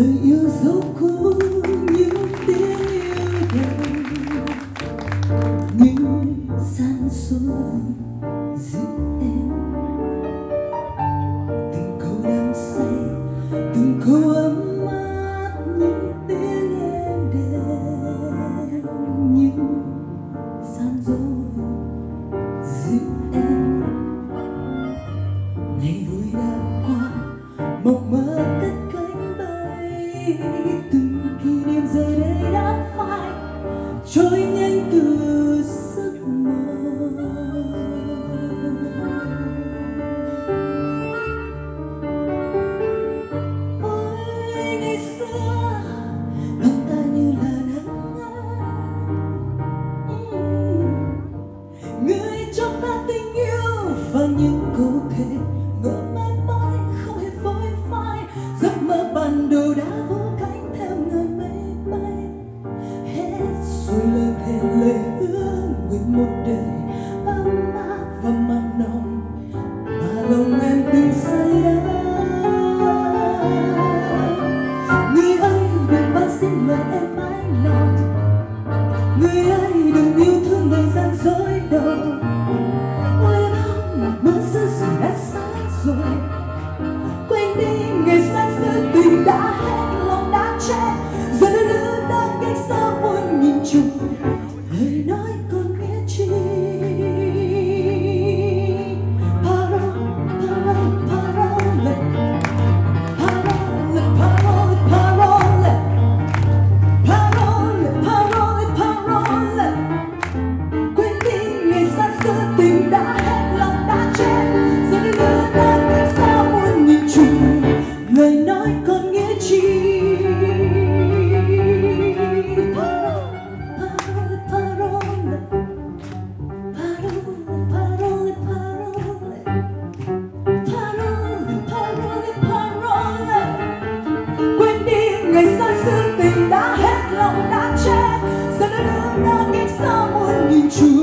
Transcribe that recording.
người yêu dấu có những tiếng yêu đời. Những gian dối giữa em. Từng câu đắm say, từng câu ấm áp, những tiếng em đêm. Những gian dối giữa em. Ngày vui đã qua mộng mơ ban đầu đã vỗ cánh theo ngàn mây bay hết rồi lời thề, lời hứa, nguyện một đời ấm áp và mặn nồng. Mà lòng em từng say đắm. Người ơi, đừng van xin lời em mãi. Chết giờ đôi lứa đang cách xa muôn nghìn trùng. true.